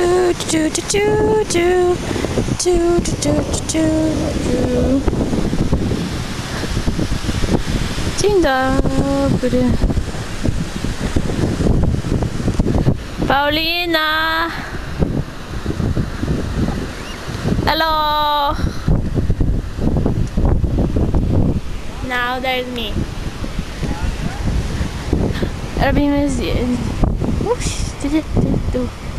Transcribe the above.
do do do do do do do do do do Dzień dobry. Paulina! Hello! Now there's me. Robimy zdjęcie. Uff, ty, ty, ty, tu.